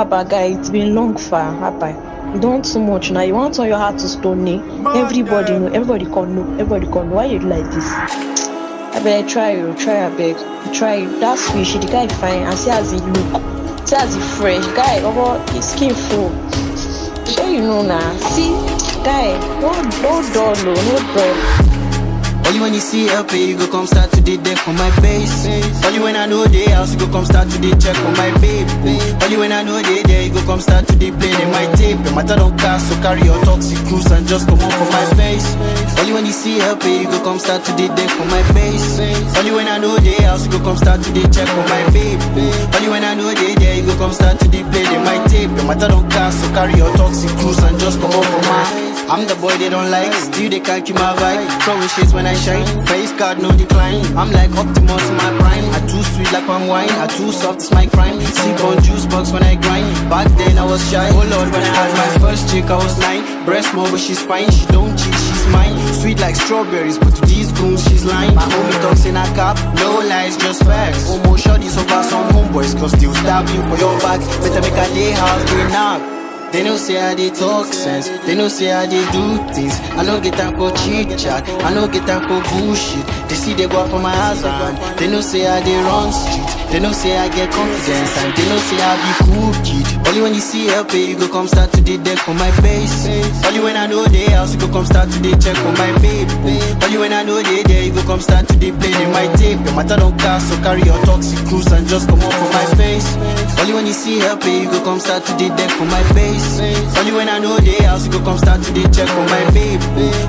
Abba guy, it's been long far, Abba. You don't too much now. You want on your heart to stone me. Everybody know, everybody can know, everybody can know. Why you like this? I beg try you, try I beg. Try that fish, the guy fine and see as he look. See as he fresh. Guy, oh his skin full. Sure you know now. See, guy, no no dull, no, no dull. When you see LP, you go come start to the deck for my face. Only when I know they house, you go come start to the check for my babe. Only when I know they there, you go come start to the play in my tape. Your matter don't cast, so carry your toxic cruise and just come on for my face. Only when you see LP, you go come start to the deck for my face. Only when I know they house, you go come start to the check for my babe. Only when I know they there, you go come start to the play in my tape. Your matter don't cast, so carry your toxic cruise and just come on for my I'm the boy they don't like, still they can't keep my vibe. Throwing shit when I shine, face card no decline. I'm like Optimus in my prime. I too sweet like palm wine, I too soft it's my crime. Sleep on juice box when I grind. Back then I was shy. Oh lord, when I had my first chick I was nine. Breast more but she's fine, she don't cheat, she's mine. Sweet like strawberries, but to these goons she's lying. My homie talks in a cap, no lies, just facts. Almost shot this over some homeboys, cause they'll stab you for your back. Better make a day house, they knock. They know say how they talk sense. They know say how they do things. I don't get time for chit chat. I don't get time for bullshit. They see they go out for my husband. They know say how they run street. They know say I get confidence and they know say I be cool Khid. Only when you see help, you go come start to the deck for my face. Only when I know they house, you go come start to the check for my babe. Only when I know they there, you go come start to the play in my tape. Your matter don't cast, so carry your toxic cruise and just come on for my when you see help, you go come start to the deck for my face. Only when I know they house, you go come start to the check for my babe.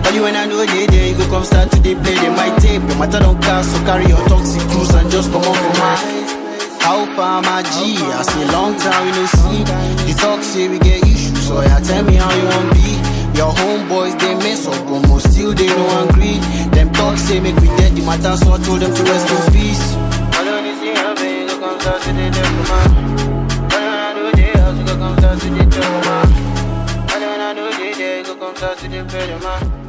Only when I know they there, you go come start to the play in my tape. Your matter don't cast, so carry your toxic cruise and just come on for my how far my G? I see long time we no see. You talk say we get issues, so yeah, tell me how you want be. Your homeboys they mess up, but still they no agree. Them talk say make we dead the matter, so I told them to rest in peace. Start to my. I know go come to the bed my.